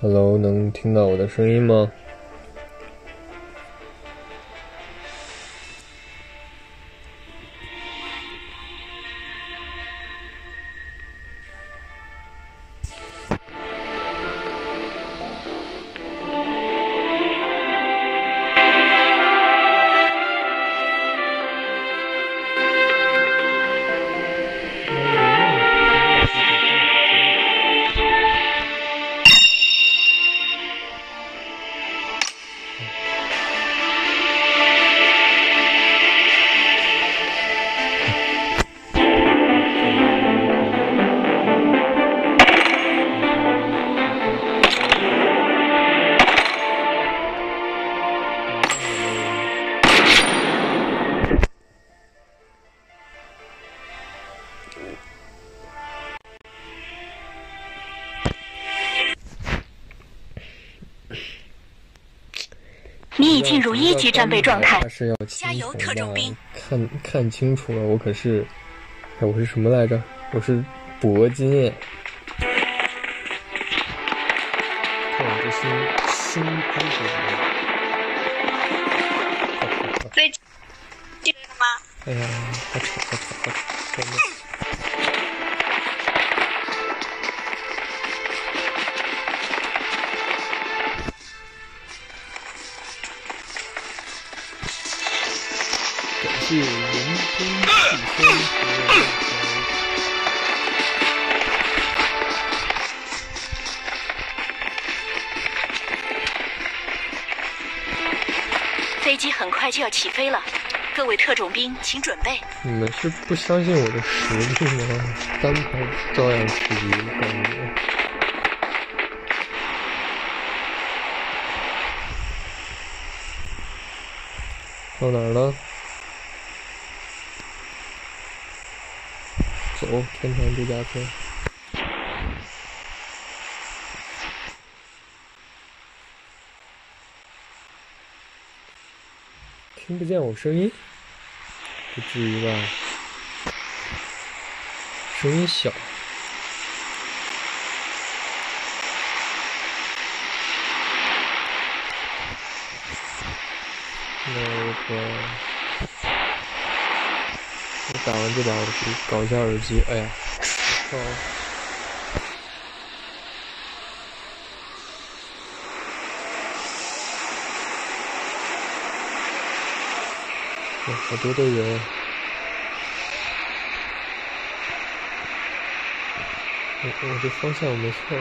Hello，能听到我的声音吗？战备状态是要加油特种兵！看看清楚了，我可是，哎，我是什么来着？我是铂金。看我这新新衣服。飞起飞了，各位特种兵请准备。你们是不相信我的实力吗？单排照样吃鱼，告诉你。到哪儿了？走，天堂度假村。听不见我声音？不至于吧？声音小。那个，我打完这把耳机，搞一下耳机。哎呀，好。哇，好多的人。我我这方向没错。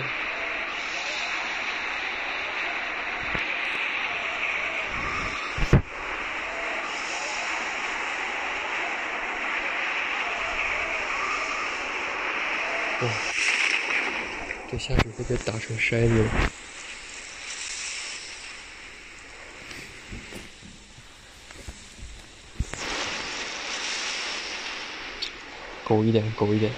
哇，这下雨会被打成筛子了。苟一点，苟一点。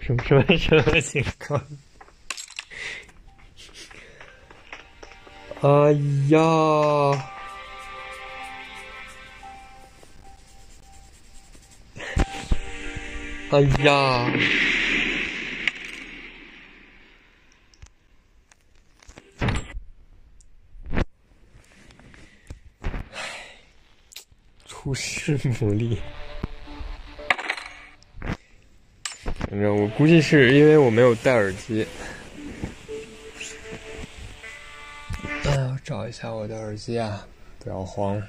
什么什么什么情况？哎呀！哎呀！出师不利。反正我估计是因为我没有戴耳机。哎呀，找一下我的耳机啊！不要慌。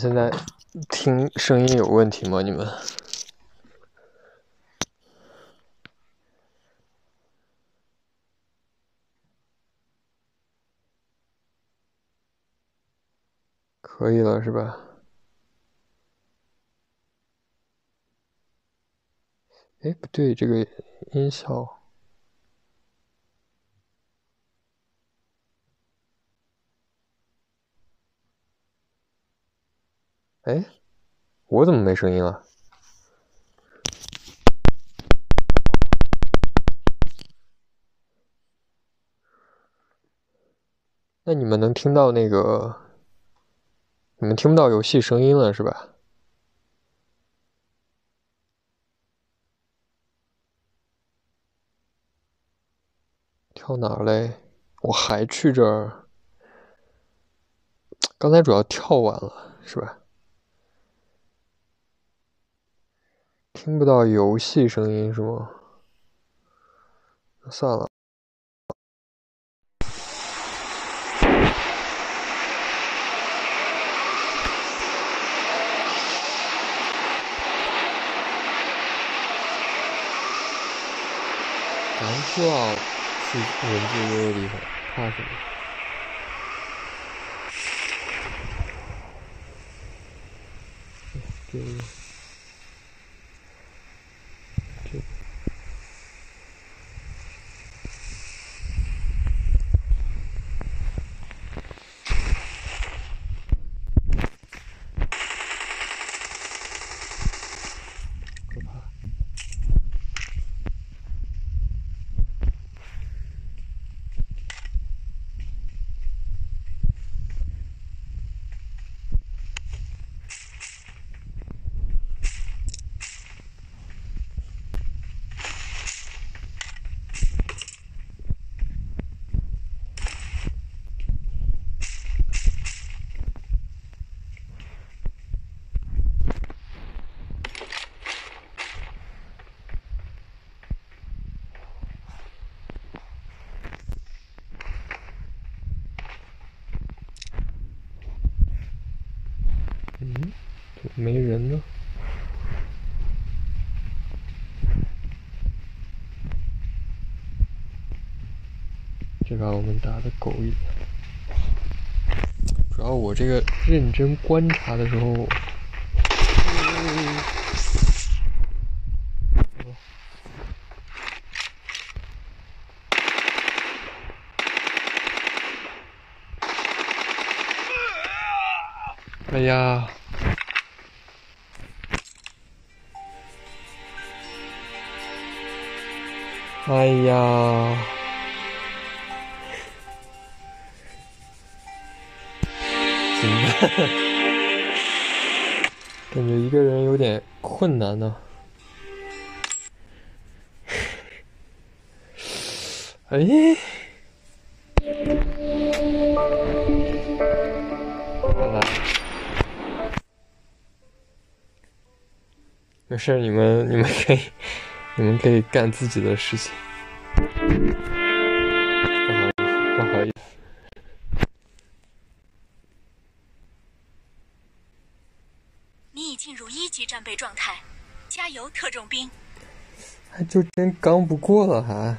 现在听声音有问题吗？你们？可以了是吧？哎，不对，这个音效。哎，我怎么没声音了？那你们能听到那个？你们听不到游戏声音了是吧？跳哪嘞？我还去这儿？刚才主要跳完了是吧？听不到游戏声音是吗？算了。知道是人最多的地方，怕什么？对。没人呢，打的狗一点。主要我这个认真观察的时候，哎呀！哎呀，感觉一个人有点困难呢。哎，来，没事，你们你们可以。你们可以干自己的事情。状态，加油，特种兵！还就真刚不过了，还。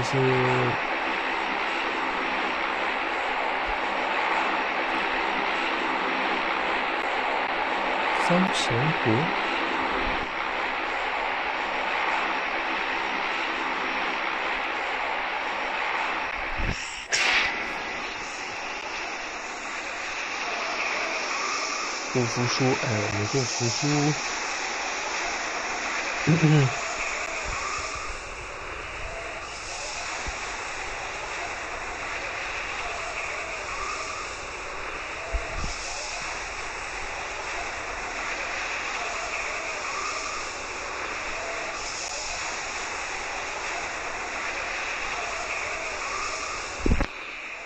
这是三神湖。不服输，哎，我们不服输。嗯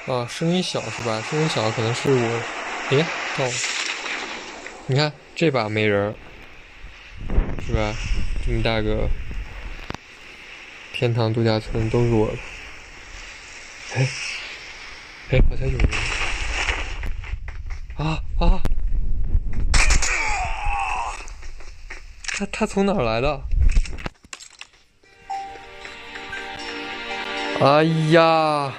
啊，声音小是吧？声音小可能是我，哎，到了。你看这把没人，是吧？这么大个天堂度假村都是我的。哎，哎，好像有人。啊啊！他他从哪儿来的？哎呀！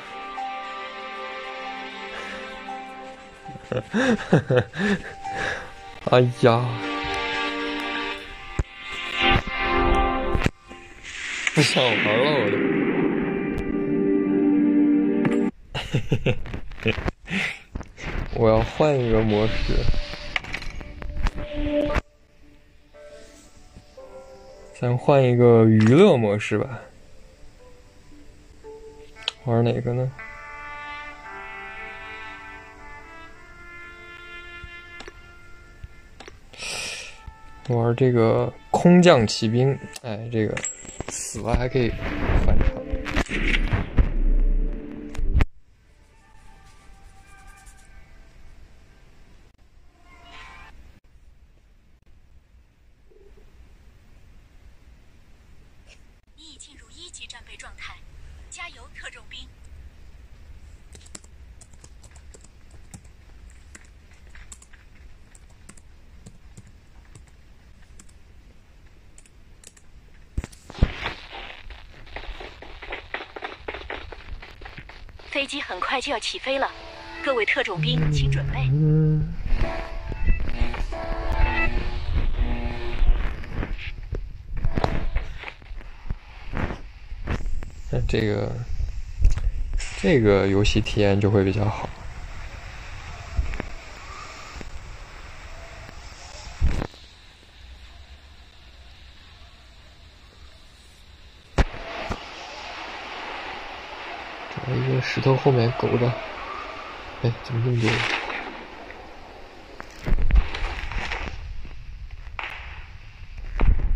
哎呀，不想玩了，我都。嘿嘿嘿嘿，我要换一个模式，咱换一个娱乐模式吧。玩哪个呢？玩这个空降骑兵，哎，这个死了还可以反起飞了，各位特种兵请准备。这个这个游戏体验就会比较好。找一个石头后面苟着。哎，怎么这么多？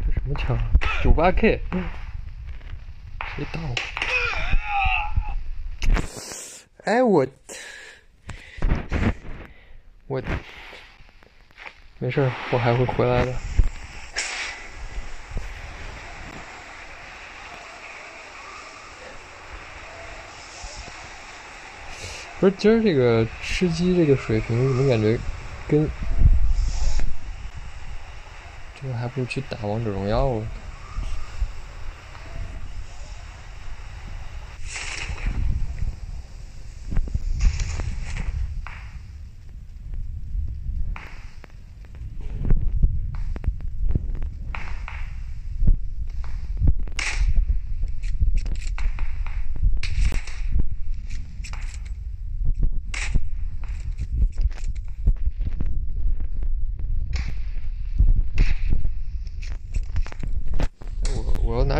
这什么枪？九八 K。谁打我？哎，我我没事，我还会回来的。不是今儿这个吃鸡这个水平，怎么感觉跟这个还不如去打王者荣耀了？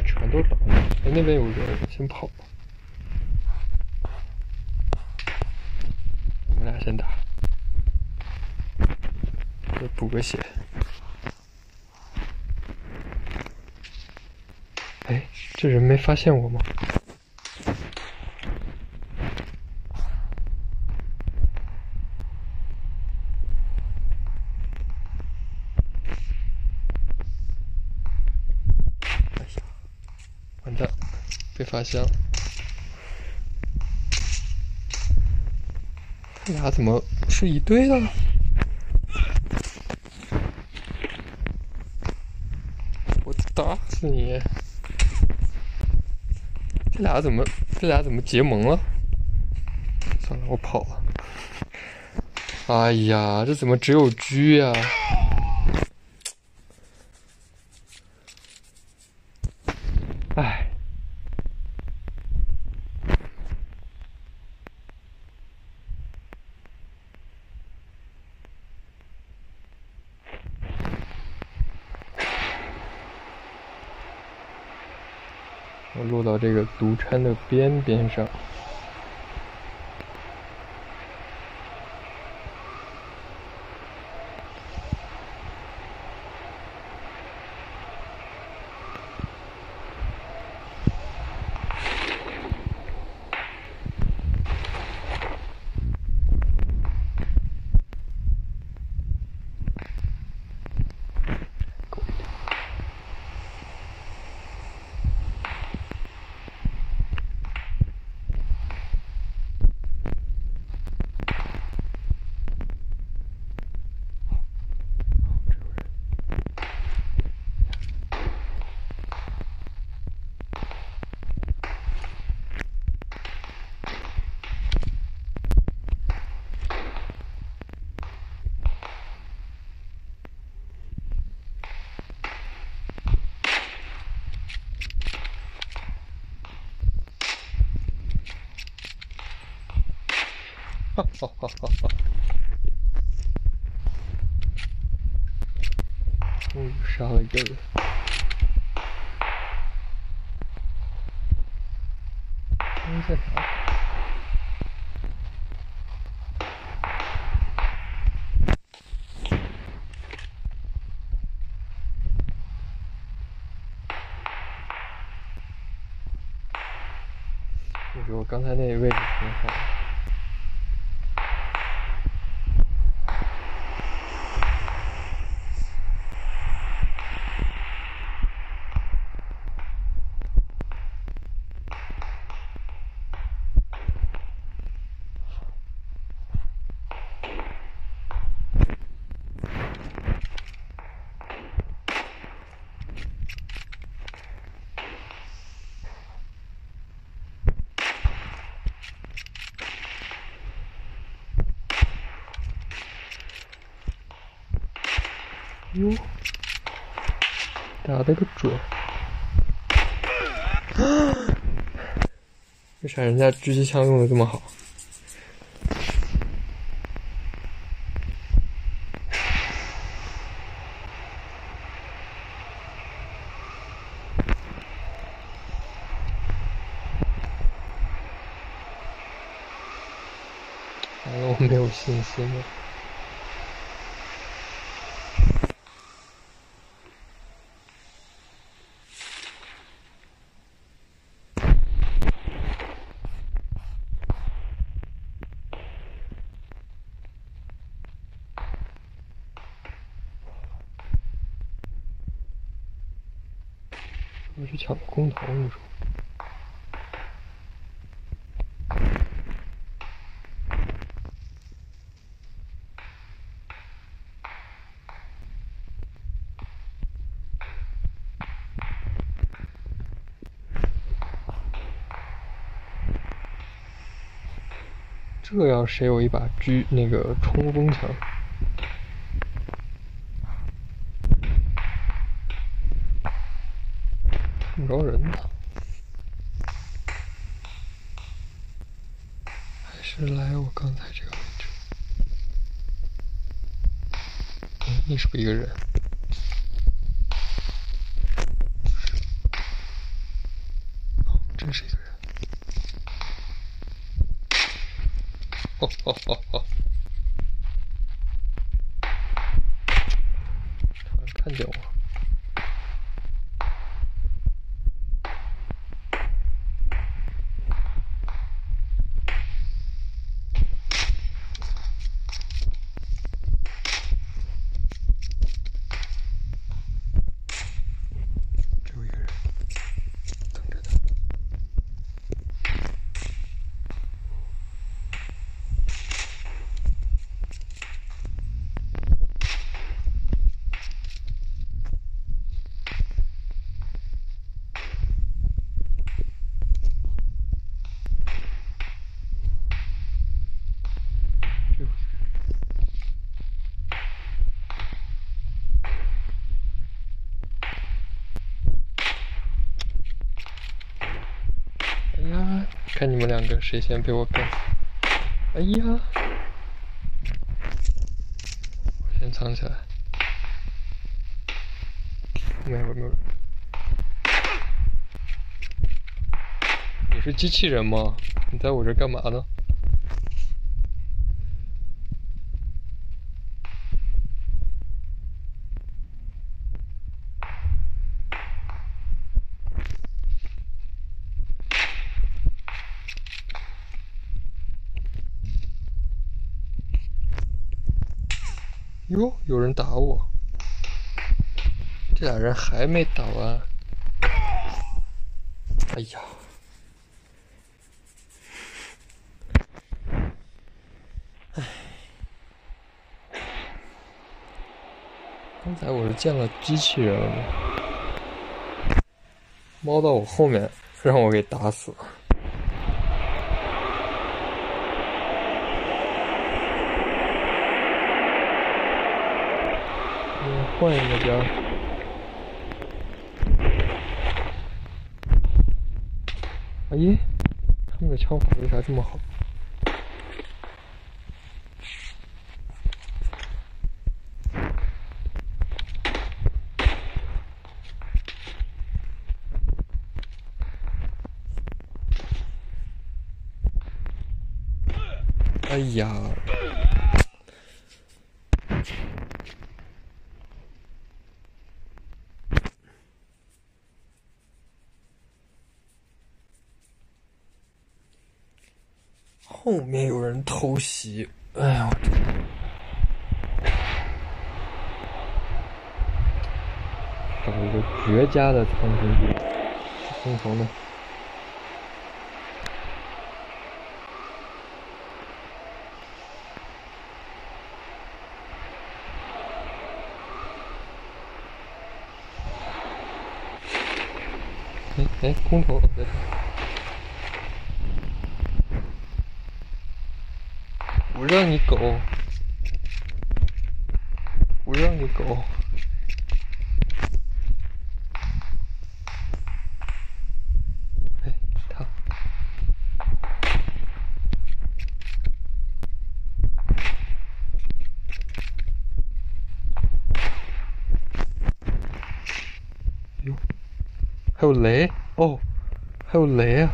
全都倒了！哎，那边有人，先跑吧。我们俩先打，再补个血。哎，这人没发现我吗？发现完蛋，被发现。这俩怎么是一对的？我打死你！这俩怎么这俩怎么结盟了？算了，我跑了。哎呀，这怎么只有狙呀？我落独撑的边边上。哟，打的个准！为啥人家狙击枪用的这么好？完了，我没有信心了。抢空投，你说？这要谁有一把狙那个冲锋枪？看不着人呢，还是来我刚才这个位置。嗯，你是不是一个人？哦，真是一个人。哦哦哦哦！好像看见我。只有一个人，等着呢。看你们两个谁先被我干。哎呀！我先藏起来。没有没有。你是机器人吗？你在我这干嘛呢？哟，有人打我！这俩人还没打完。哎呀！刚才我是见了机器人了，猫到我后面，让我给打死了。换一个边哎。他们的枪法为啥这么好？哎呀！后面有人偷袭，哎呀！找一个绝佳的藏身地，空投呢？哎哎，空投在这。不让你狗，不让你狗。哎，他。哟，还有雷哦，还有雷啊！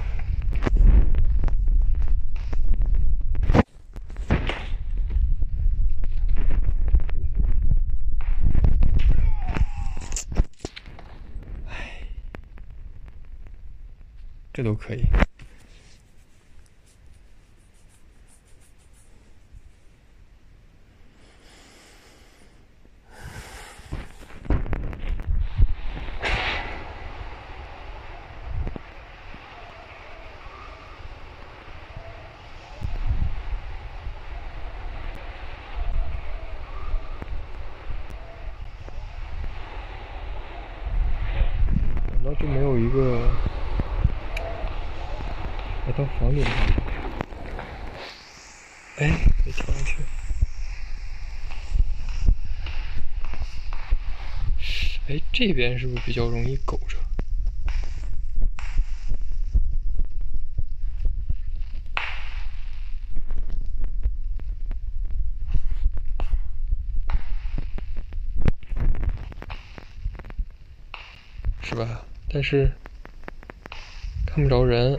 这都可以。难道就没有一个？来到房顶上，哎，没跳上去。哎，这边是不是比较容易苟着？是吧？但是看不着人。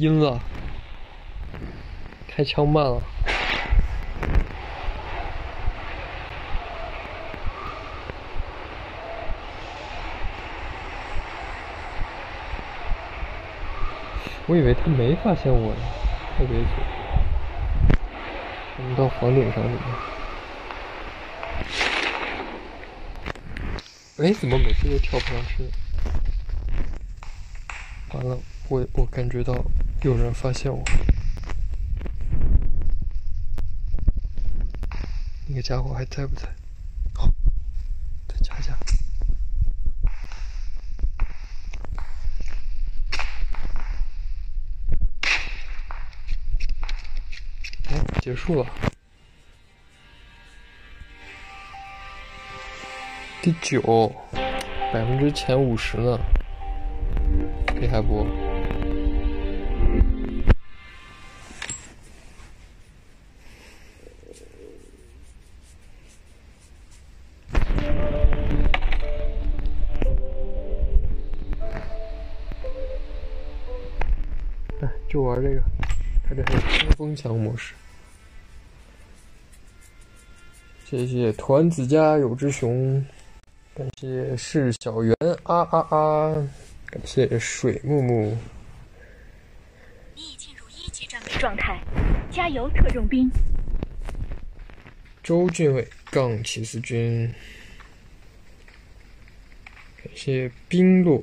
阴了，开枪慢了。我以为他没发现我呢，特别绝。我们到房顶上去。哎，怎么每次都跳不上去？完了，我我感觉到有人发现我。那个家伙还在不在？好，再加加。哎，结束了。第九，百分之前五十呢，厉害不？就玩这个，它这是冲锋枪模式。谢谢团子家有只熊，感谢是小圆啊啊啊，感谢水木木。你已进入一级战备状态，加油，特种兵！周俊伟杠骑士军，感谢冰落，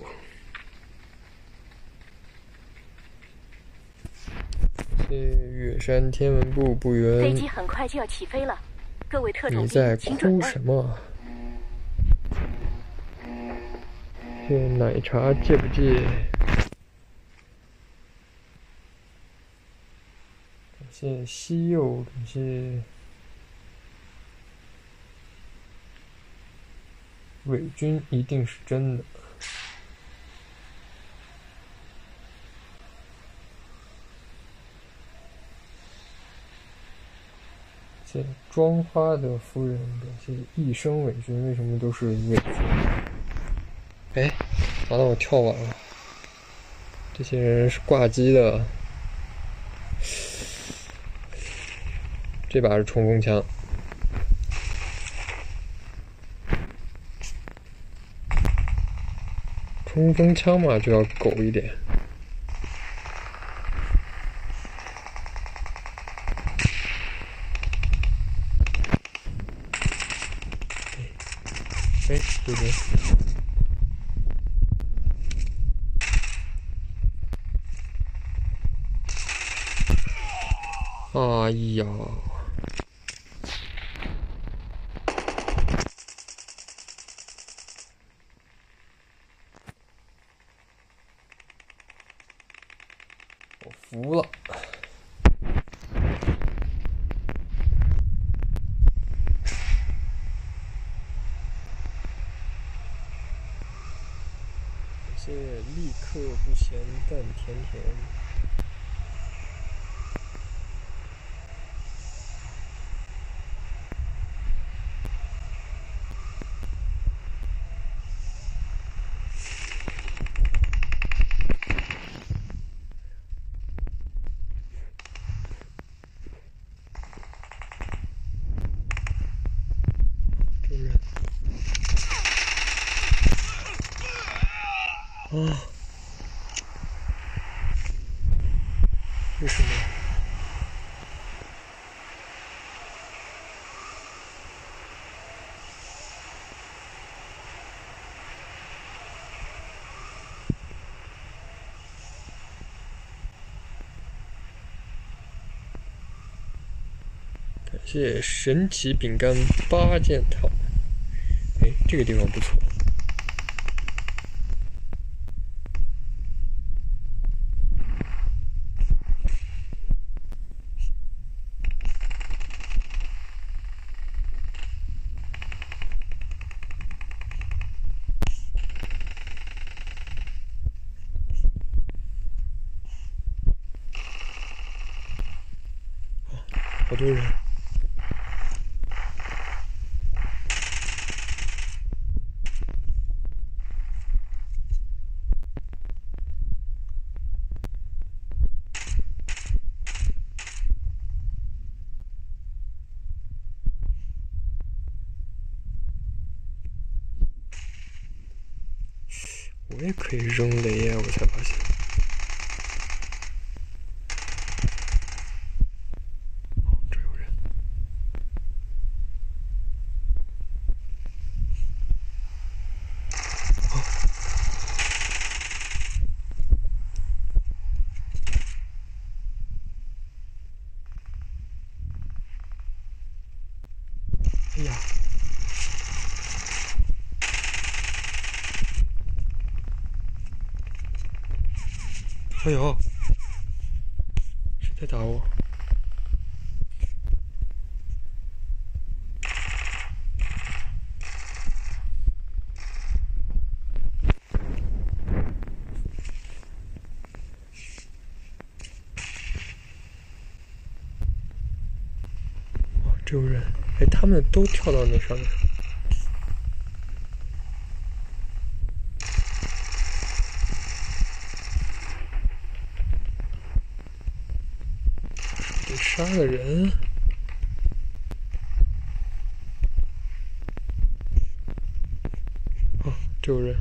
感谢月山天文部部员。飞机很快就要起飞了，各位特种你在兵请准备。哭什么？谢谢奶茶戒不戒？感谢西柚，感谢伪军，一定是真的。谢谢妆花的夫人，感谢一生伪军，为什么都是伪军？哎，完了，我跳完了。这些人是挂机的。这把是冲锋枪。冲锋枪嘛，就要狗一点。哎呀！我服了。感谢立刻不咸蛋甜甜。这人啊，为什么？谢神奇饼干八件套。哎，这个地方不错。好多人。我也可以扔雷呀、我才发现。哎呦，谁在打我？哦，这有人！都跳到那上面。得杀个人。哦，这有人。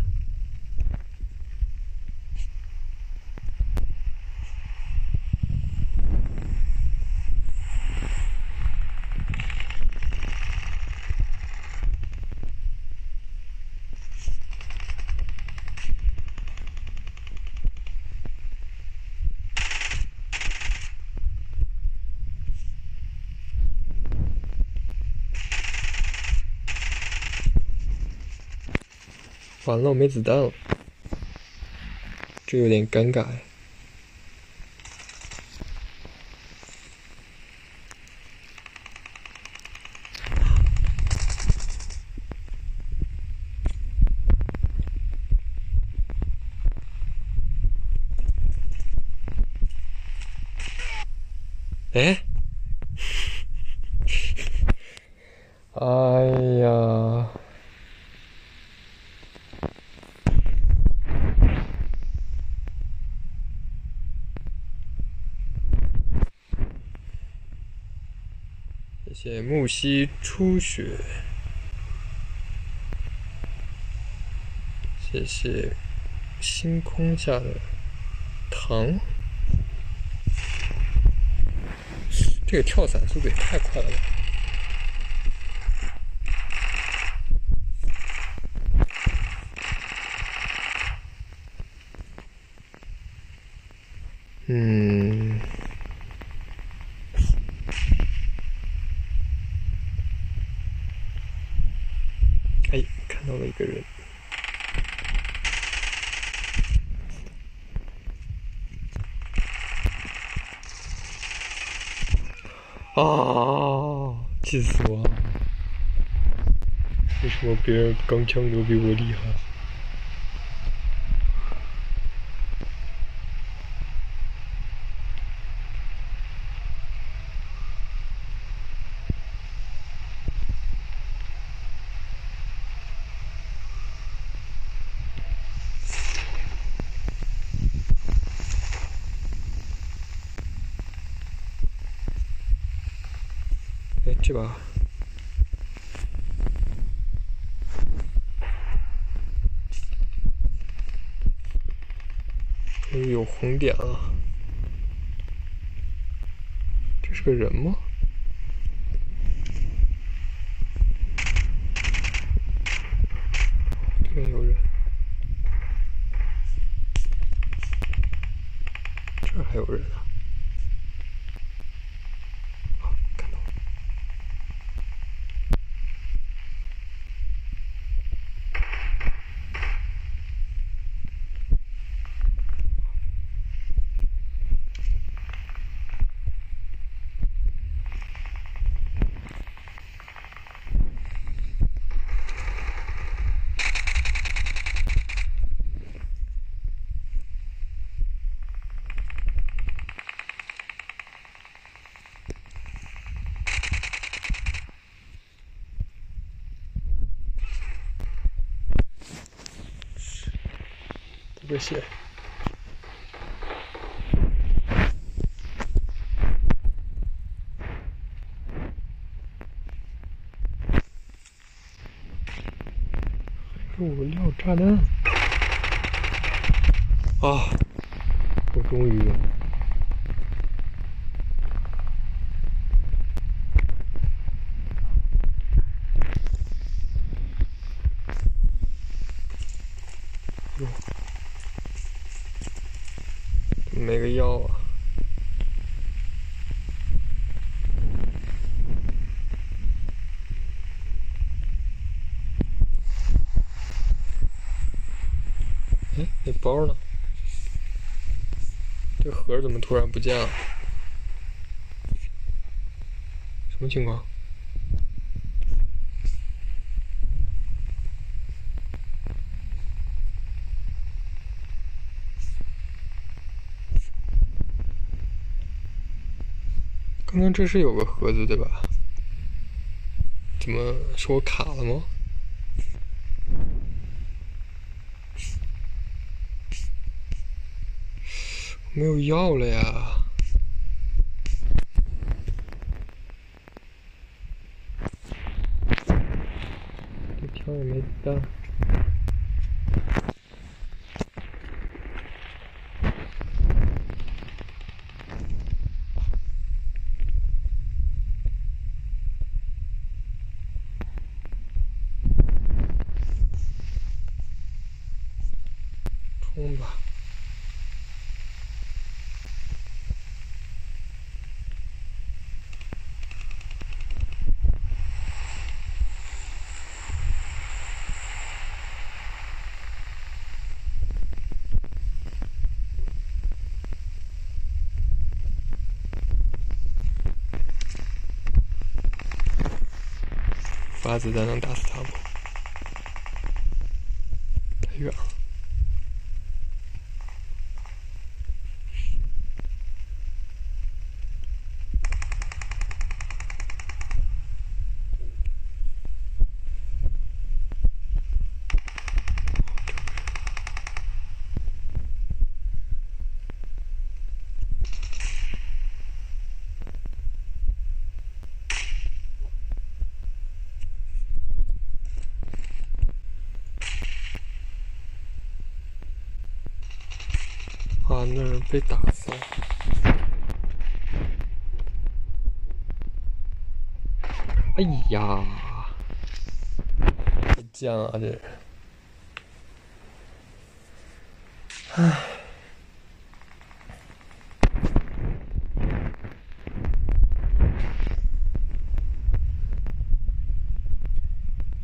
完了，我没子弹了，这有点尴尬哎。哎，哎呀！谢谢木西初雪，谢谢星空下的糖。这个跳伞速度也太快了吧！嗯，哎，看到了一个人。啊！气死我了！为什么别人钢枪都比我厉害？哎，这把终于有红点啊。这是个人吗？谢谢。给我撂炸弹！啊！我终于哟，没个药啊！哎，那包呢？这盒怎么突然不见了？什么情况？刚刚这是有个盒子对吧？怎么是我卡了吗？没有药了呀！这条也没带。冲吧！发子弹能打死他不？太远了。啊，那人被打死了。哎呀，太贱了这！唉，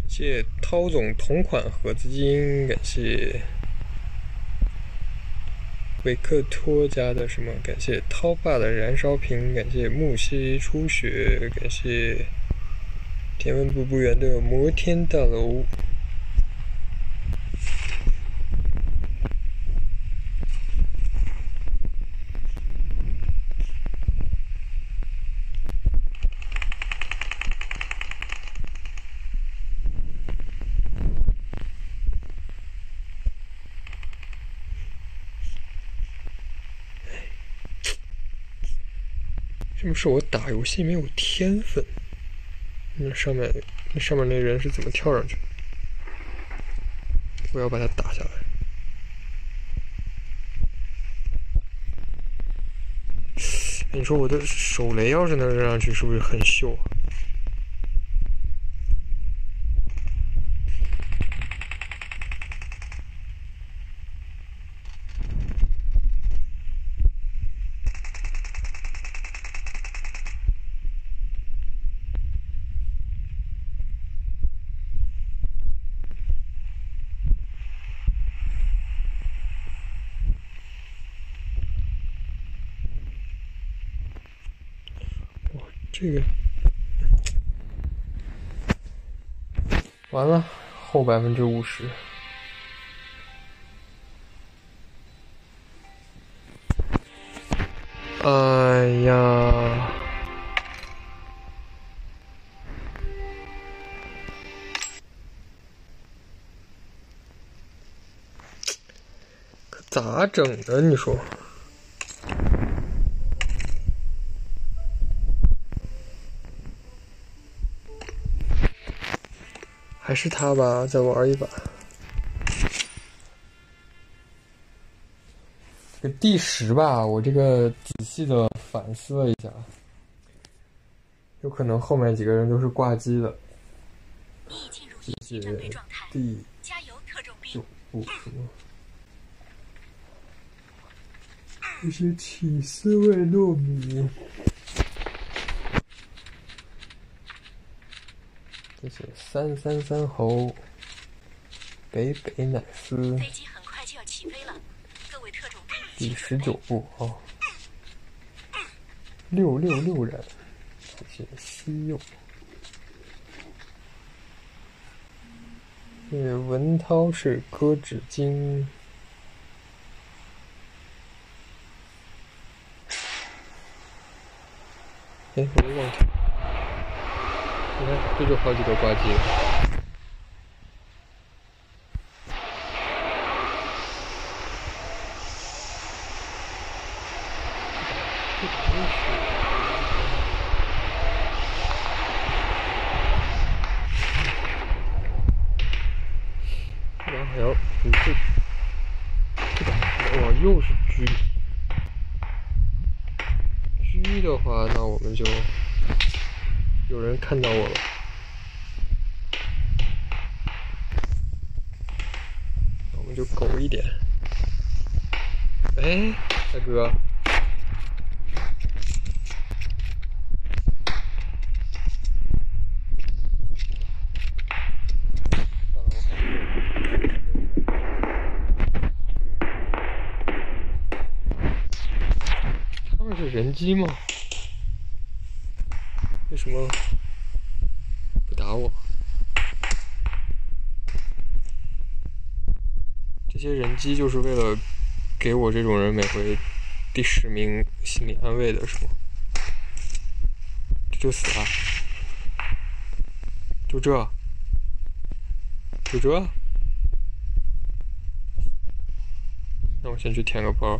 谢涛总同款盒子金，感谢。维克托家的什么？感谢涛爸的燃烧瓶，感谢木西初雪，感谢天文部部员的摩天大楼。不是我打游戏没有天分？那上面那上面那人是怎么跳上去？我要把他打下来。你说我的手雷要是能扔上去，是不是很秀啊？这个完了，后百分之五十。哎呀，可咋整呢？你说？还是他吧，再玩一把。这第十吧，我这个仔细的反思了一下，有可能后面几个人都是挂机的。你已进入应战备状态，第加油，特种兵！九部什么？这些起司味糯米。这是三三三猴，北北奶丝，飞机很快就要起飞了，各位特种兵，第十九步哦。六六六人，这些稀有。这文涛是割纸巾。哎，我又忘记。你看，这就好几个挂机了。然还要你这这哇，又是狙。狙的话，那我们就看到我了。那我们就苟一点。哎，大哥。他们是人机吗？为什么不打我？这些人机就是为了给我这种人每回第十名心理安慰的，是吗？这就死了？就这？就这？那我先去填个包。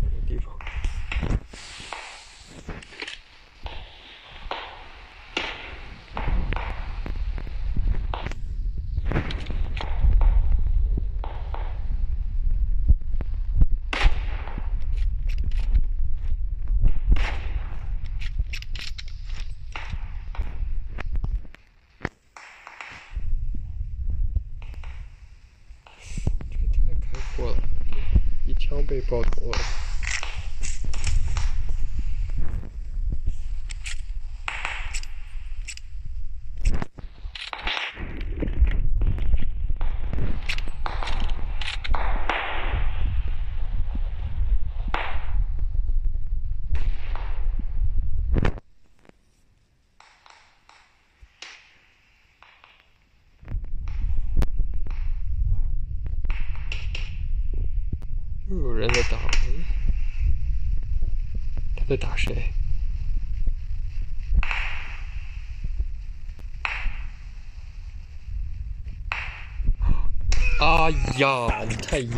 换个地方。这个太开阔了，一枪被爆头了。又有人在打我，他在打谁？哎呀，你太阴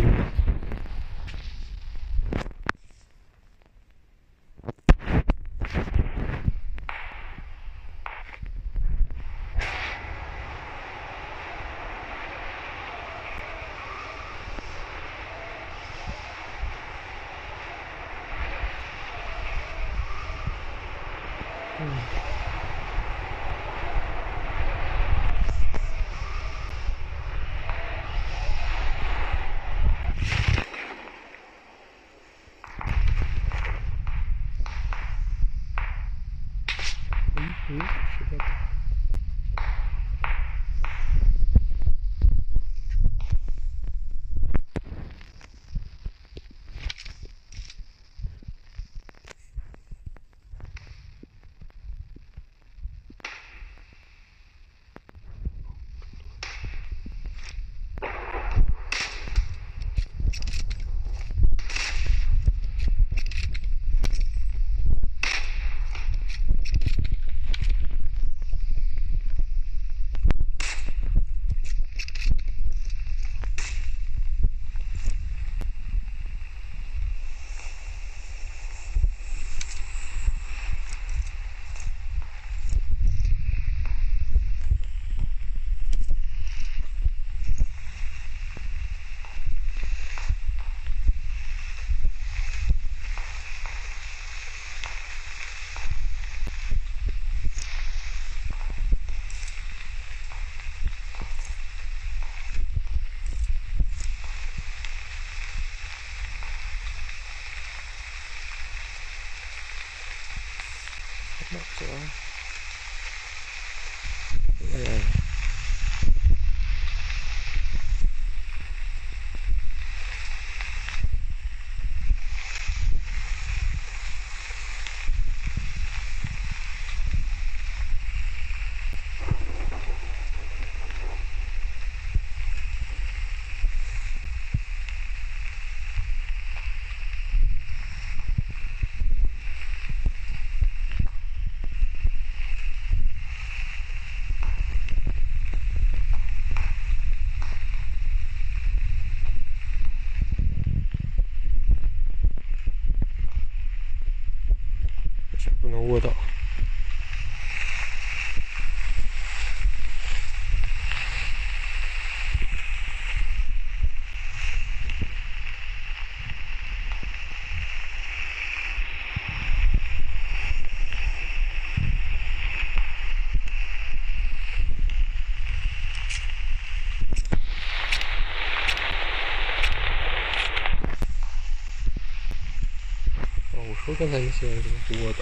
哦，我说刚才那些人怎么不卧倒？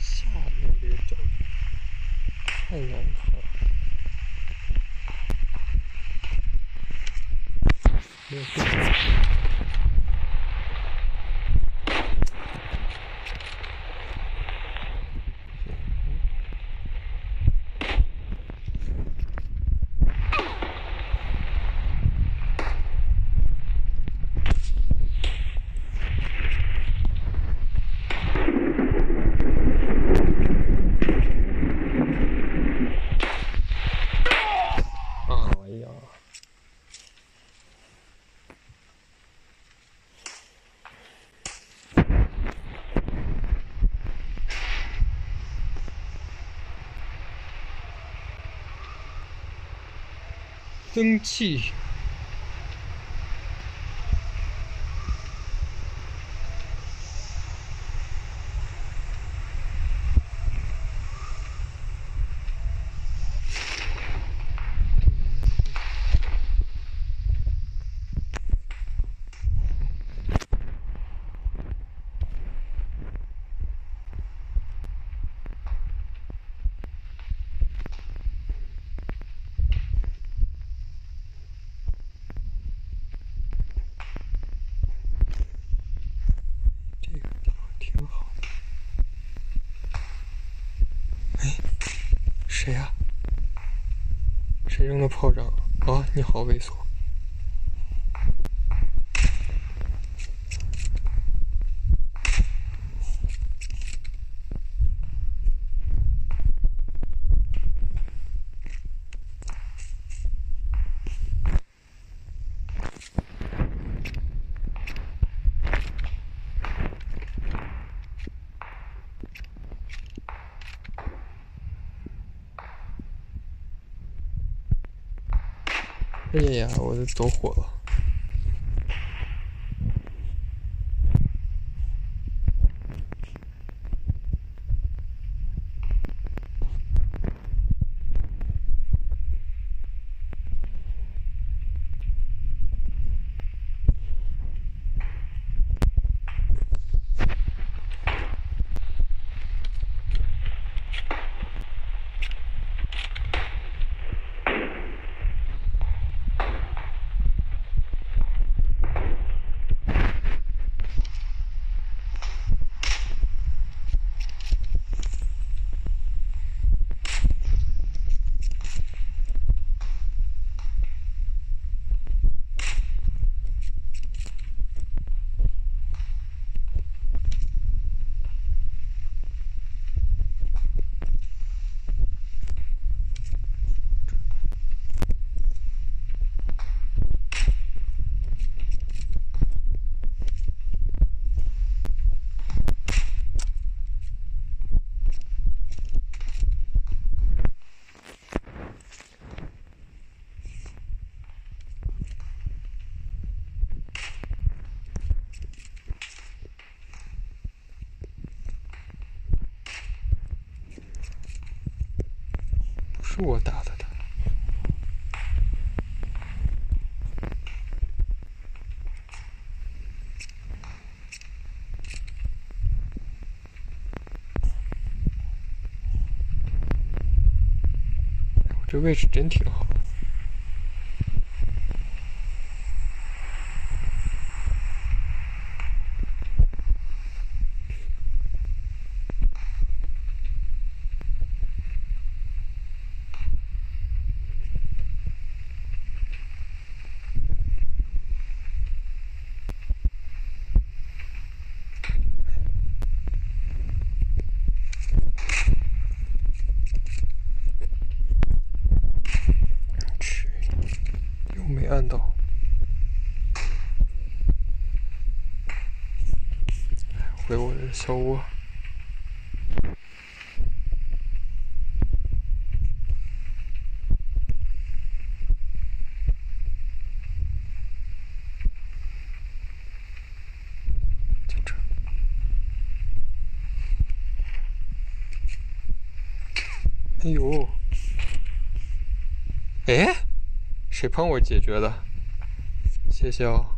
下面这个角度太难看了。没有对比哎呀，蒸汽。谁扔的炮仗？啊，你好猥琐！哎呀，我都走火了。是我打的他。这位置真挺好。去，又没按到。小窝。在这儿。哎呦！哎，谁帮我解决的？谢谢哦。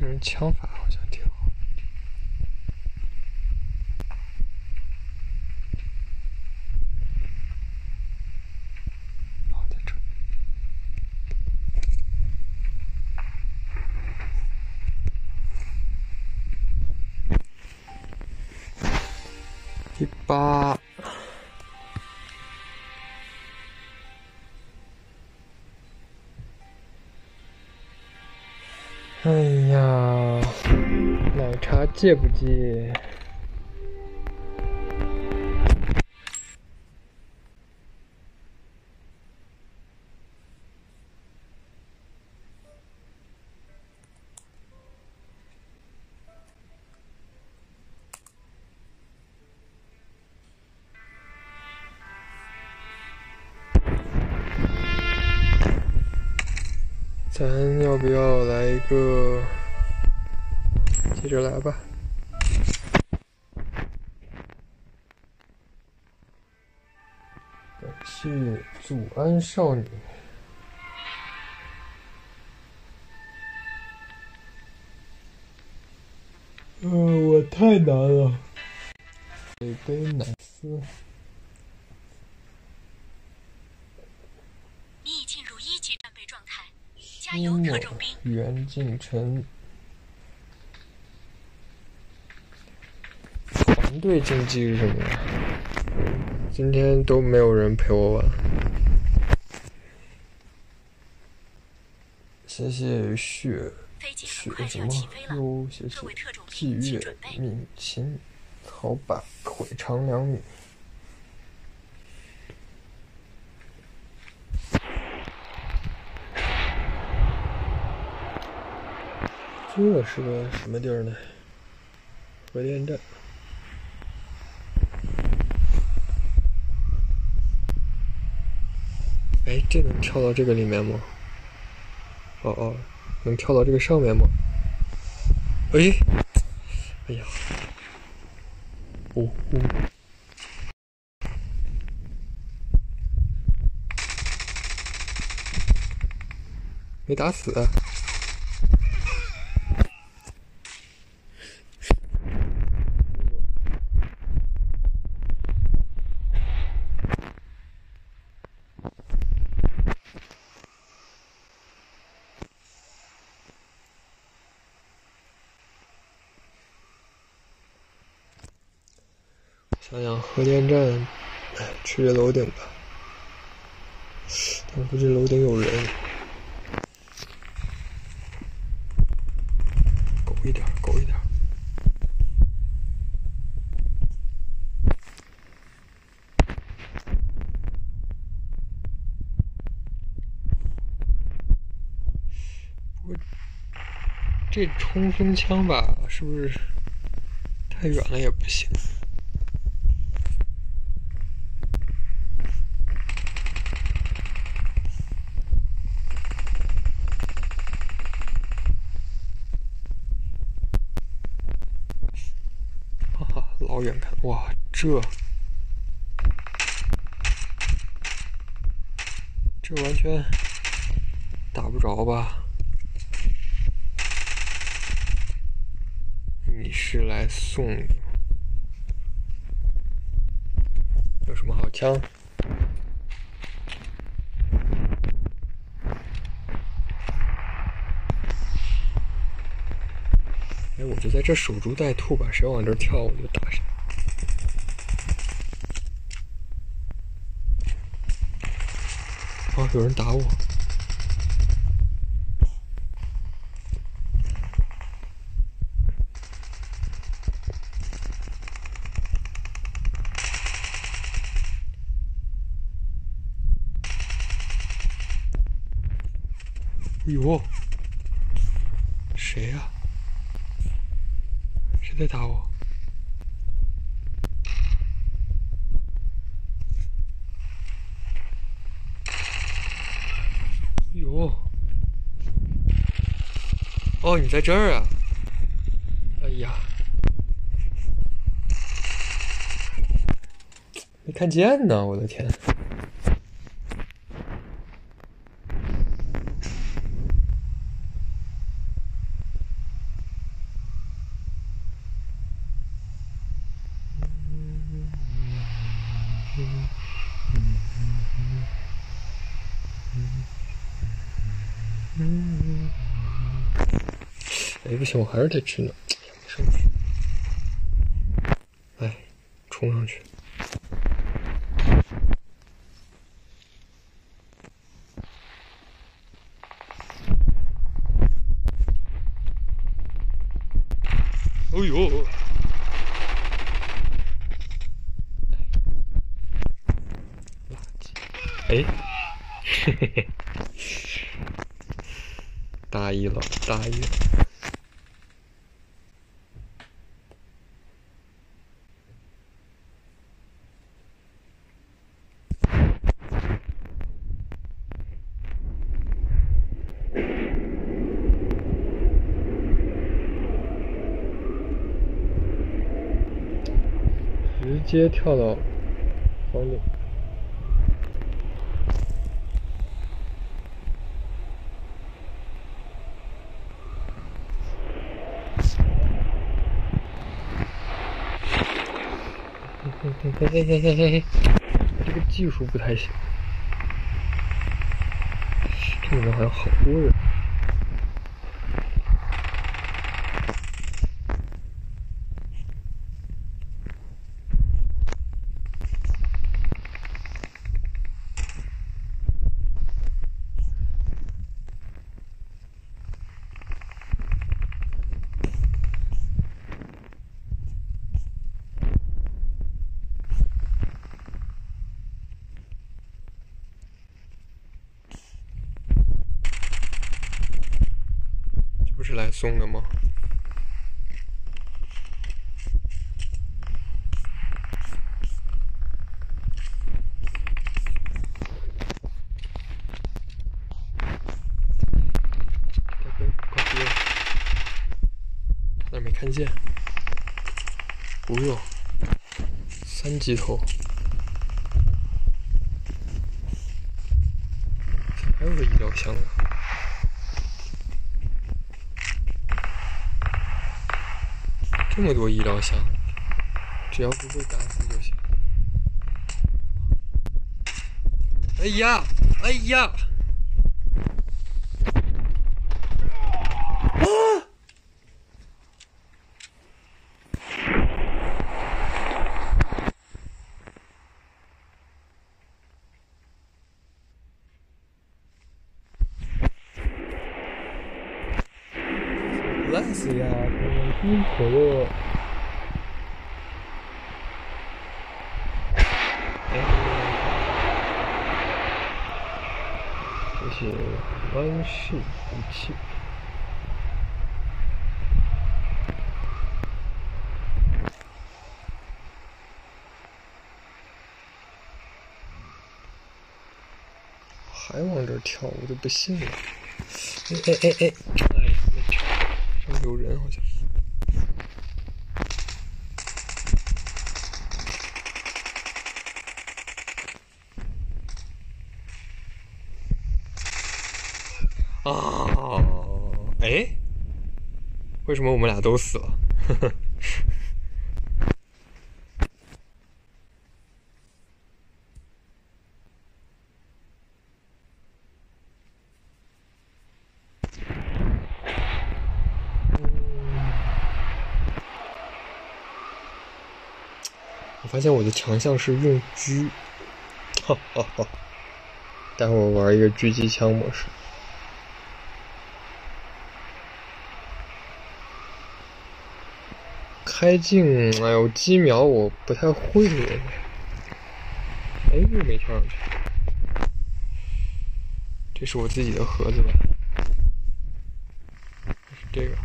这人枪法好像挺借不借？咱要不要来一个？接着来吧。祖安少女。呃，我太难了。北杯奶丝。你已进入一级战备状态，加苏油，特种兵！袁敬晨。团队竞技是什么呀？今天都没有人陪我玩。谢谢雪雪什么谢谢霁月。敏琴，好吧，腿长两米。这是个什么地儿呢？核电站。哎，这能跳到这个里面吗？哦哦，能跳到这个上面吗？哎，哎呀，哦哦，没打死想核电站，哎，去这楼顶吧。但估计楼顶有人。苟一点，苟一点。不过这冲锋枪吧，是不是太远了也不行？好远看，哇，这这完全打不着吧？你是来送？有什么好枪？哎，我就在这守株待兔吧，谁往这跳我就打谁。有人打我！哎呦，谁呀、谁在打我？哎呦！哦，你在这儿啊！哎呀，没看见呢！我的天！我还是得去呢。上去，哎，冲上去。直接跳到房顶，嘿嘿嘿嘿嘿嘿嘿，这个技术不太行。这里面好像好多人。三级头。还有个医疗箱啊！这么多医疗箱，只要不被打死就行。哎呀，哎呀！啊！烂死呀！可能一口肉。哎，这是弯式武器。还往这儿跳，我就不信了。哎哎哎哎！哎，没跳，上面有人好像。哎，为为什么我们俩都死了？我发现我的强项是用狙，哈哈哈！待会儿玩一个狙击枪模式。开镜，哎呦，机瞄我不太会。哎，又没跳上去。这是我自己的盒子吧？这个。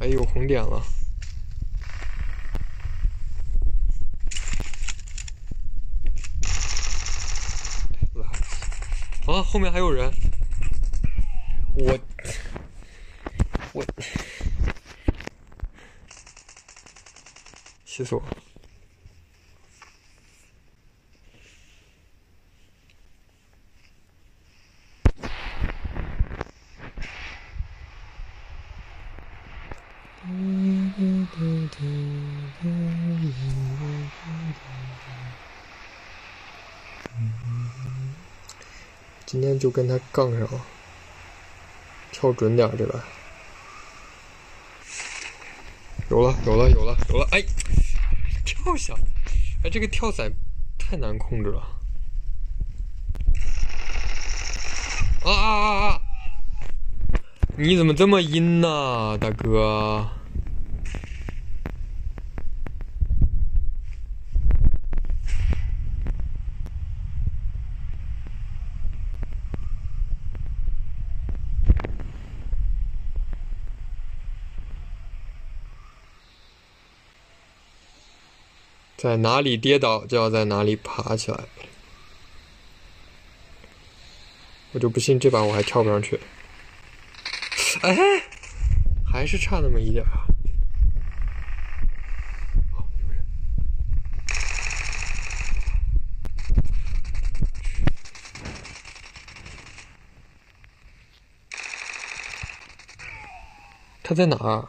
哎，有红点了。啊，后面还有人！我。今天就跟他杠上，跳准点这个。有了，有了，有了，有了！哎。跳下，哎，这个跳伞太难控制了！啊啊啊啊！你怎么这么阴呢，大哥？在哪里跌倒，就要在哪里爬起来。我就不信这把我还跳不上去。哎，还是差那么一点啊！他在哪儿？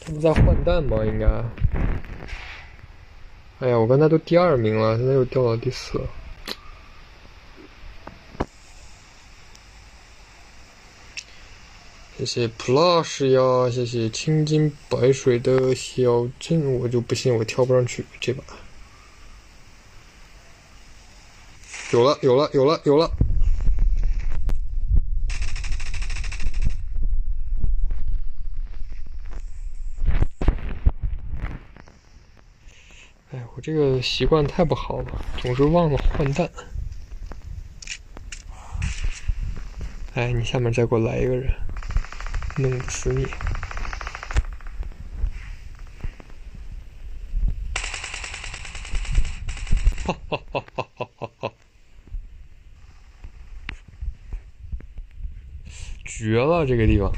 他不在换弹吗？应该。哎呀，我刚才都第二名了，现在又掉到第四了。谢谢 Plus 呀，谢谢青金白水的小镇，我就不信我跳不上去这把。有了，有了，有了，有了。我这个习惯太不好了，总是忘了换弹。哎，你下面再给我来一个人，弄死你！哈哈哈哈哈哈！绝了，这个地方。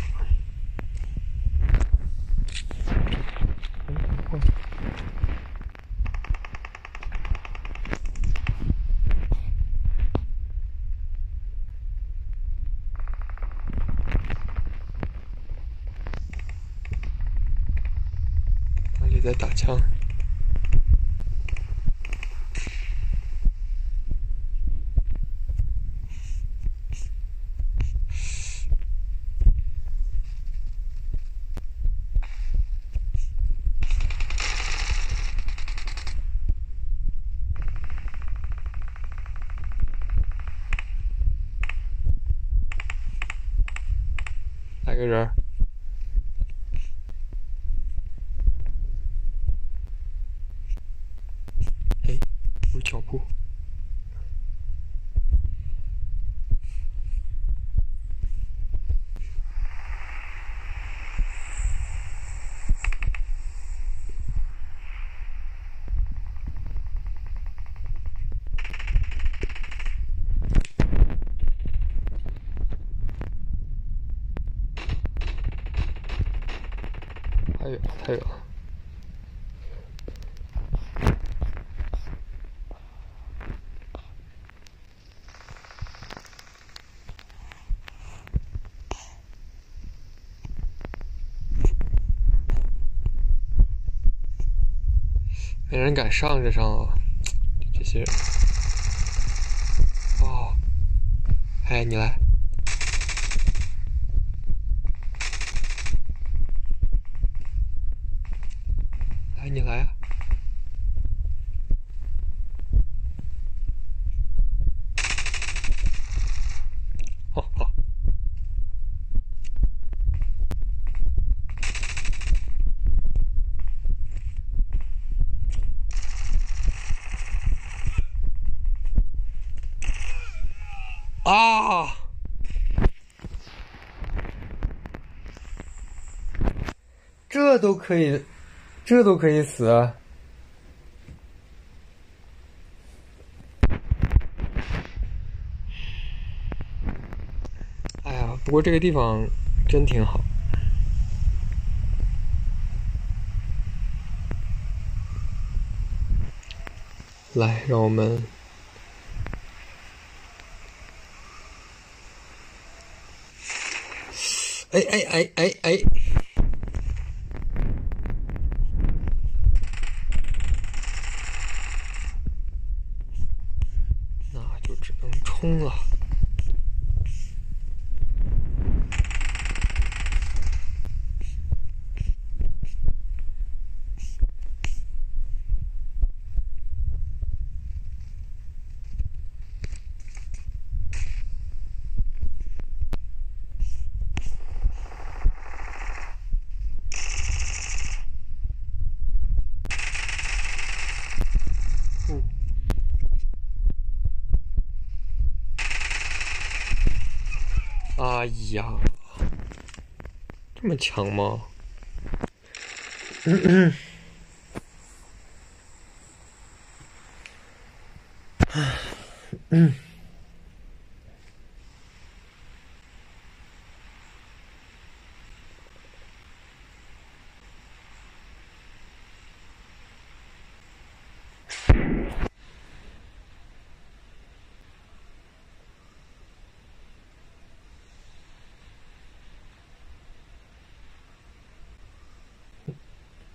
在打枪，来个人。脚步。太远了，太远了。没人敢上这上啊！这些人。哦，哎，你来。来，你来啊！好好。啊！这都可以，这都可以死啊！哎呀，不过这个地方真挺好。来，让我们。哎哎哎哎哎！那就只能冲了。哎呀，这么强吗？嗯嗯。嗯。嗯。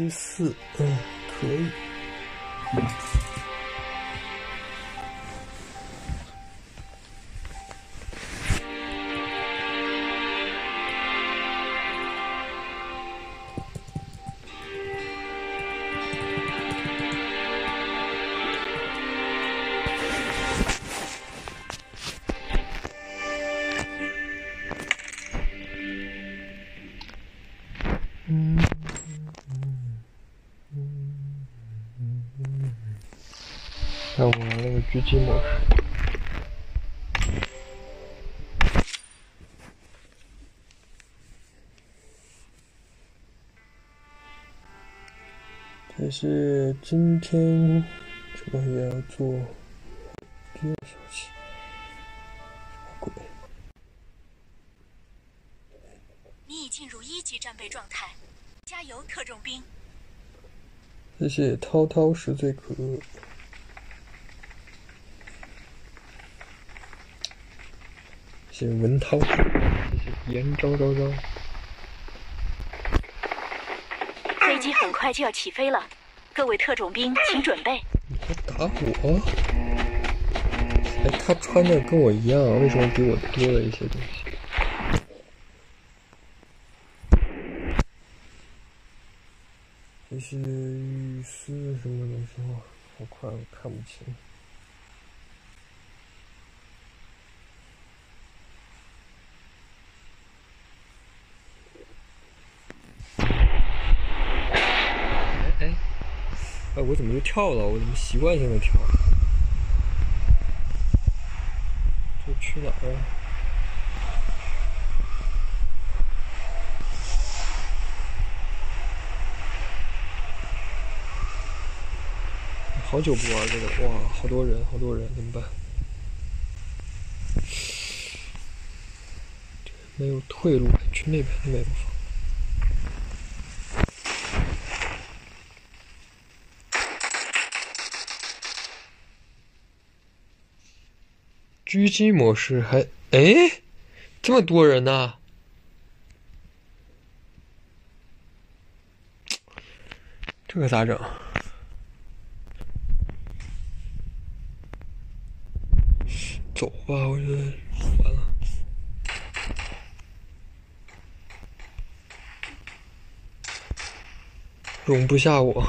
第四，嗯，可以。狙击模式，这是今天怎么也要做第二小时？什么鬼？你已进入一级战备状态，加油，特种兵！谢谢涛涛是最可。谢谢文涛，谢谢严昭昭昭。飞机很快就要起飞了，各位特种兵请准备。你还打我？哎，他穿的跟我一样，为什么比我多了一些东西？一些雨丝什么的时候？好快，我看不清。哎，我怎么就跳了？我怎么习惯性的跳？这去哪儿啊？好久不玩这个，哇，好多人，好多人，怎么办？没有退路，去那边，那边放。狙击模式还哎，这么多人呢？这可咋整？走吧，我觉得完了，容不下我。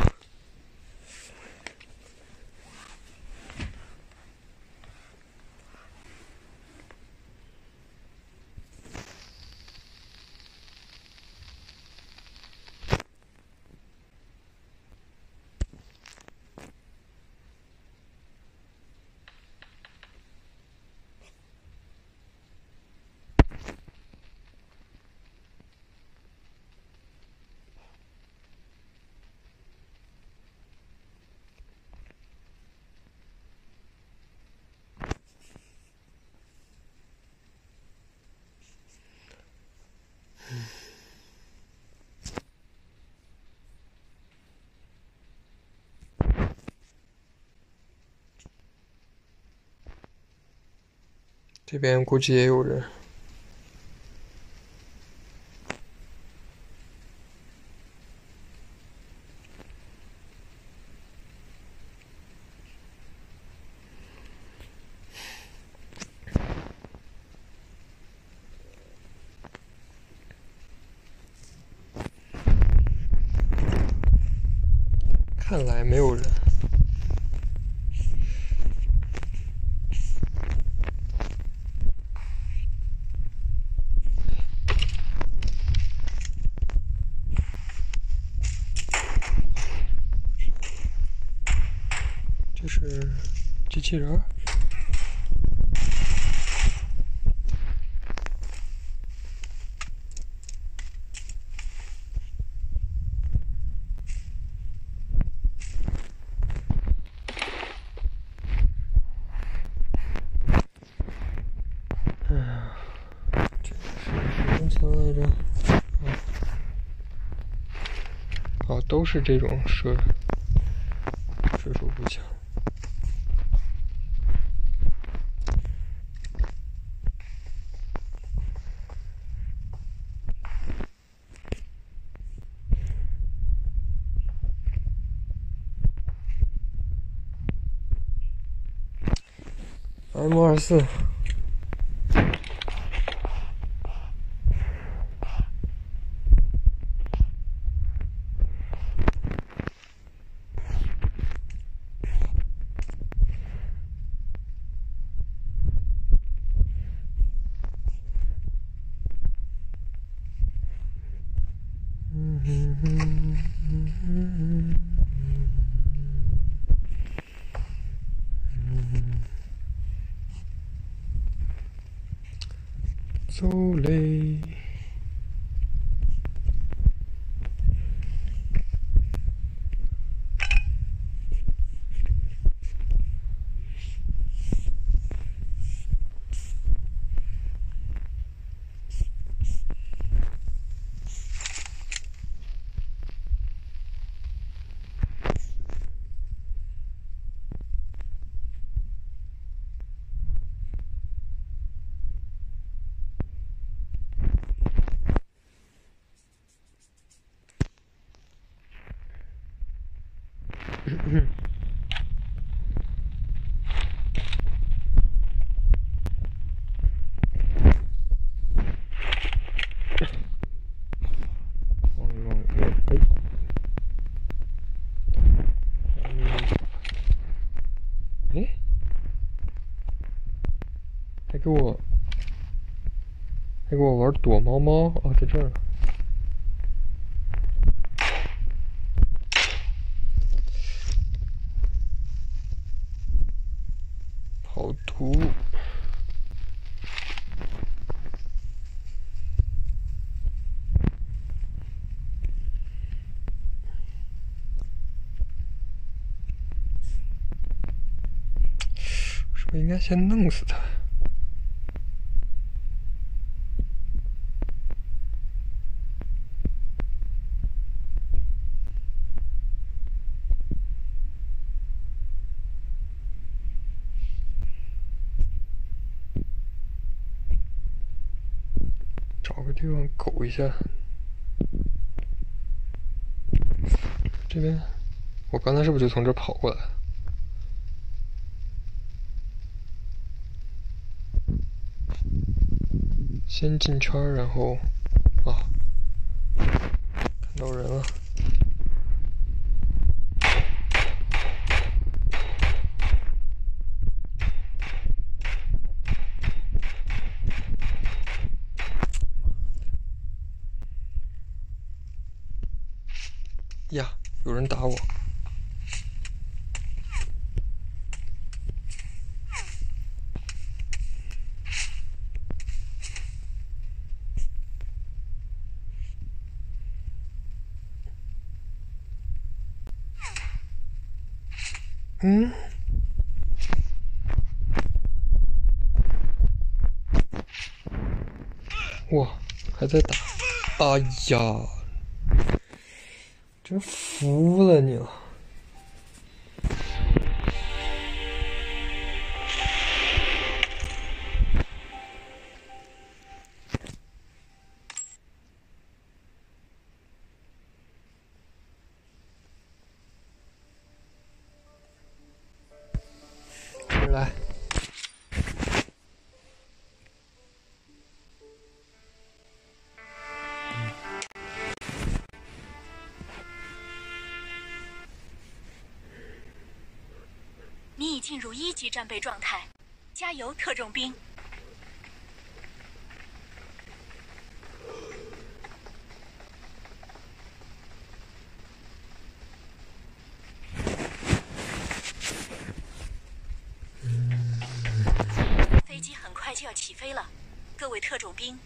这边估计也有人。看来没有人。这是机器人。哎呀，这是什么枪来着？哦，都是这种射射手步枪。是。玩躲猫猫啊，在这儿呢。跑图，是不是应该先弄死他？一下。这边，我刚才是不是就从这跑过来？先进圈，然后啊，看到人了。呀，有人打我！嗯？哇，还在打！哎呀！真服了你了！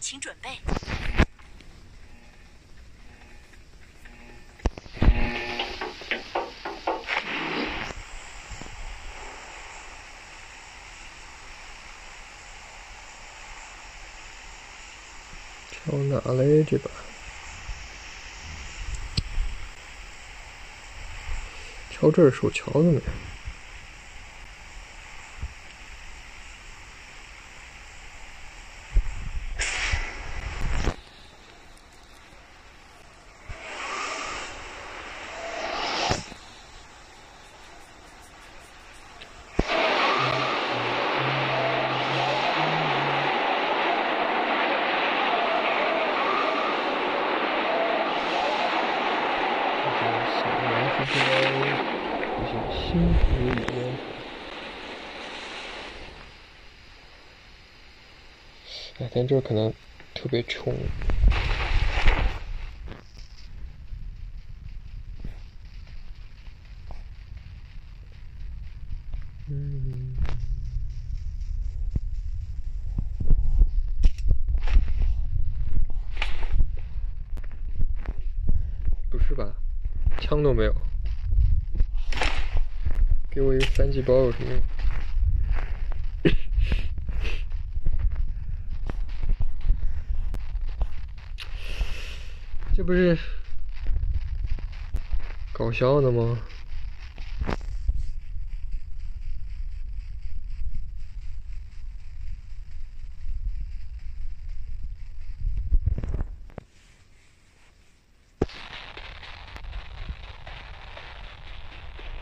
请准备。跳哪嘞？这把跳这儿守桥的没？哎，但这可能特别穷。嗯，不是吧？枪都没有，给我一个三级包有什么用？这不是搞笑呢吗？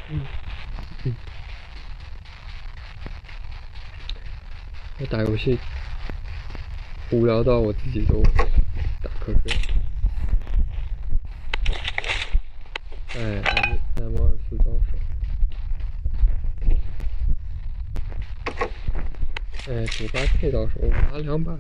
我打游戏无聊到我自己都打瞌睡。五把配到手，拿两把狙。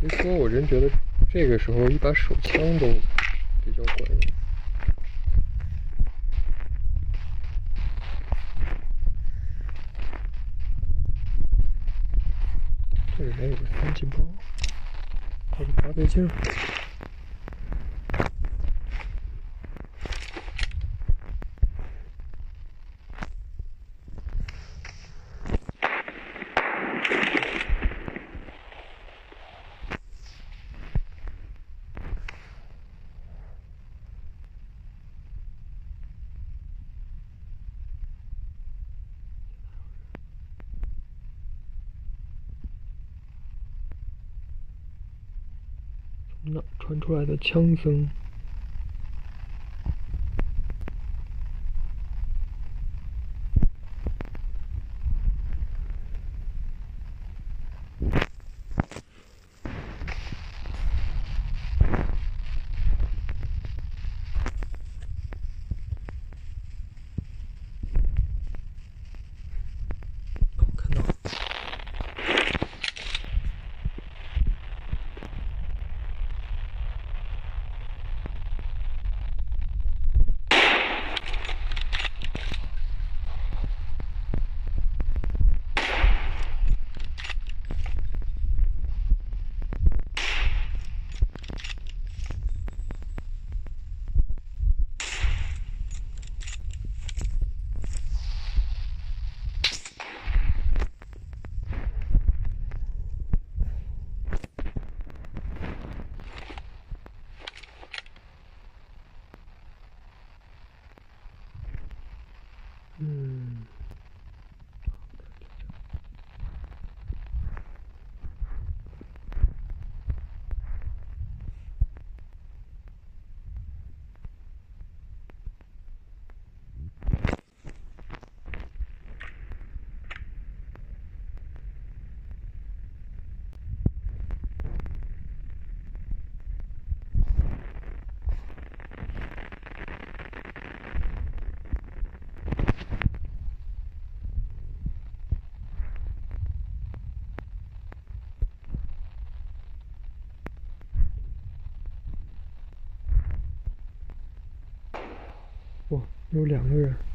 别说我真觉得，这个时候一把手枪都。比较管用。这里面有个三级包，还有个八倍镜。从哪传出来的枪声？哦看到了。嗯，哇，有两个人。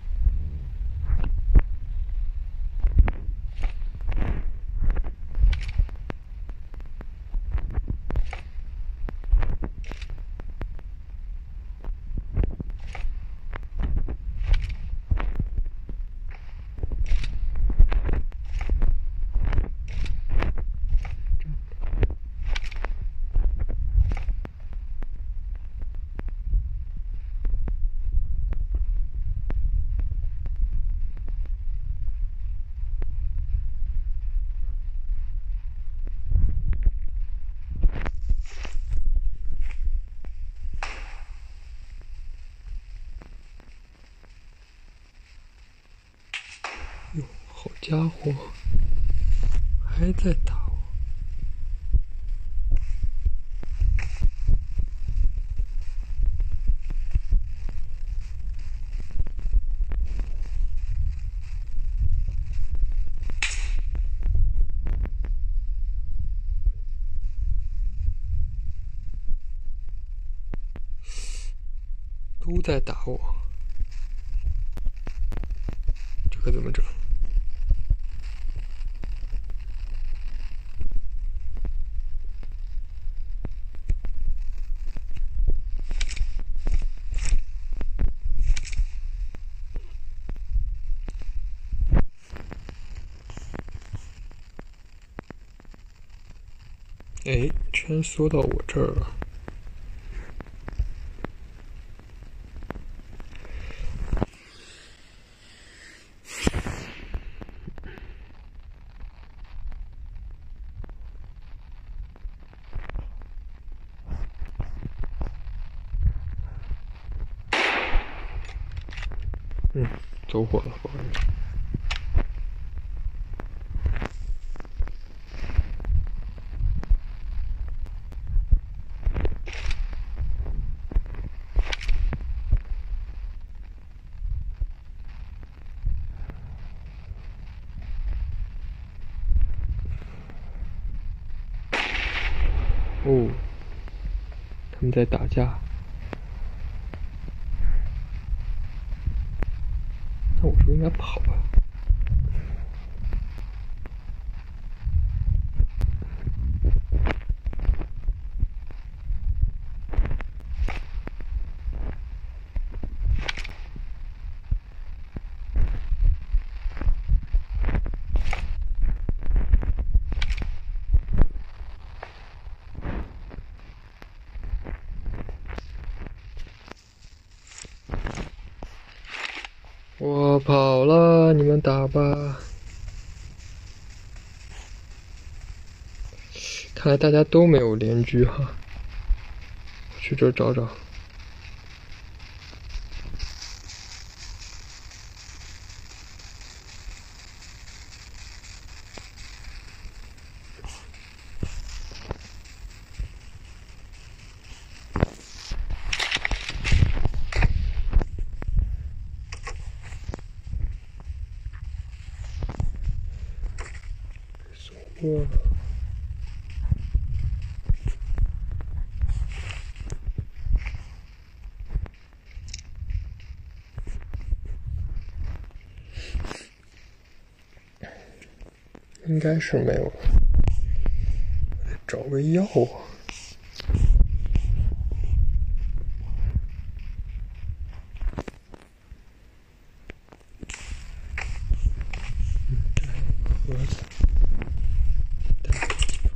家伙，还在打我！都在打我，这可怎么整？说，到我这儿了。看来大家都没有连狙哈，去这找找。过。应该是没有了，找个药啊。嗯，这还有盒子。带着几个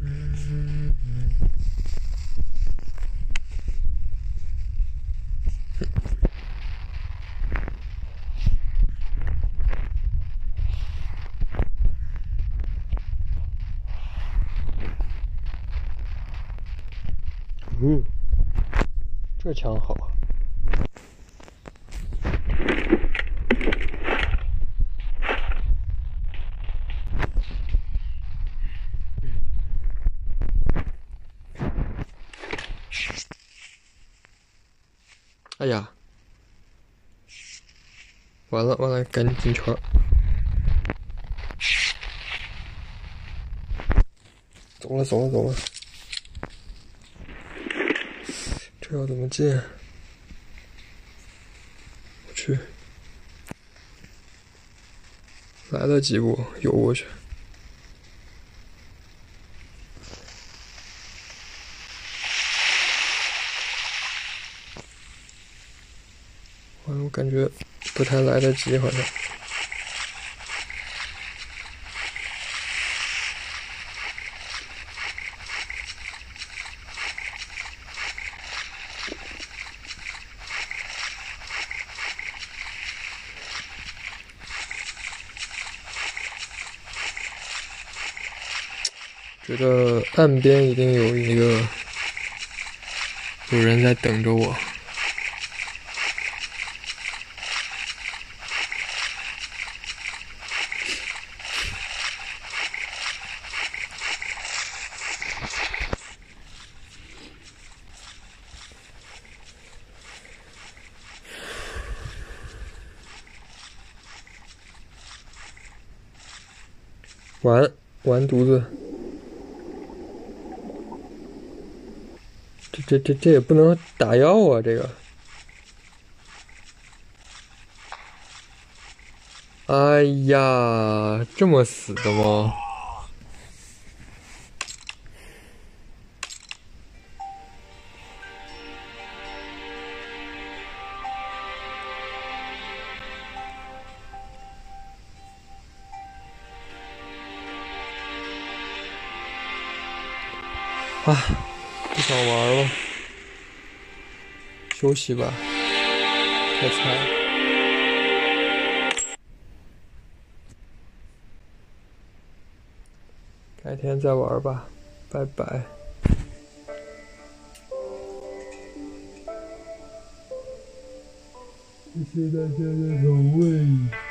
嗯嗯。哦，这枪好！哎呀，完了完了，赶紧进圈儿！走了走了走了，要怎么进？我去，来了几步，游过去。哎，我感觉不太来得及，好像。觉得岸边一定有一个有人在等着我。完完犊子，这这这也不能打药啊！这个，哎呀，这么死的吗？啊，想玩了，休息吧，太菜了。改天再玩吧，拜拜。谢谢大家的守卫。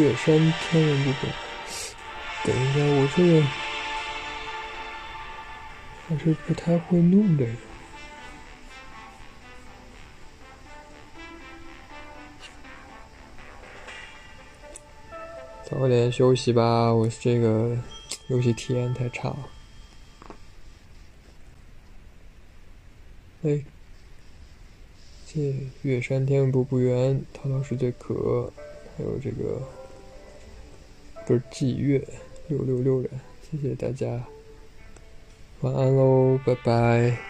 月山天人部分。等一下，我这个还是不太会弄这个。早点休息吧，我这个游戏体验太差了。哎，谢月山天不不圆，陶陶是最可。还有这个就是季月六六六人，谢谢大家，晚安喽，拜拜。